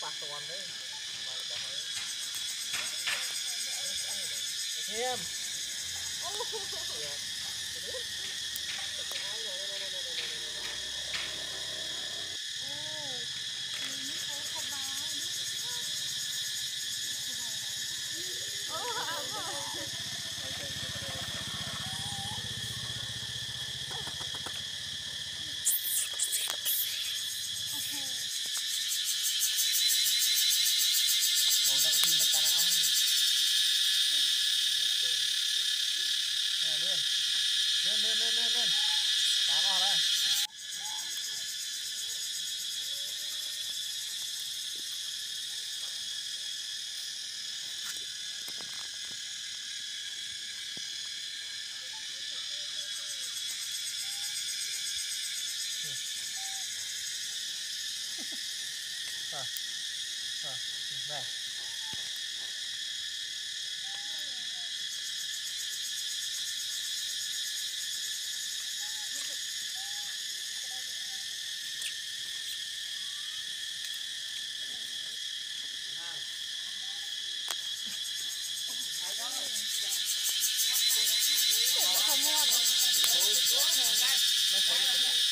ប៉ះតន់ទេមករបស់ហើយធៀមអូ này Kita ahoy, oh, ya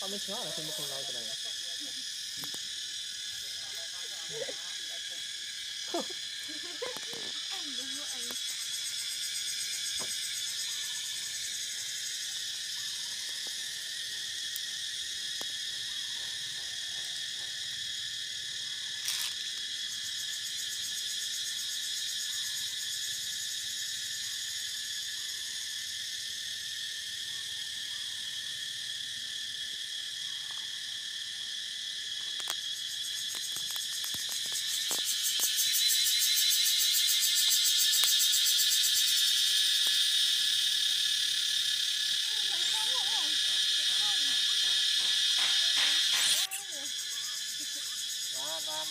他们全来了，分不分了？我这边。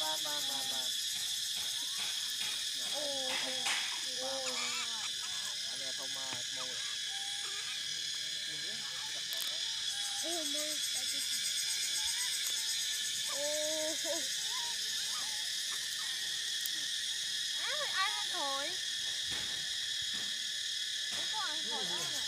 có con lâu cái này Ban, ban. Anh em không mà mồi. Ồ. Ai ai ăn thổi? Không có ăn thổi đâu.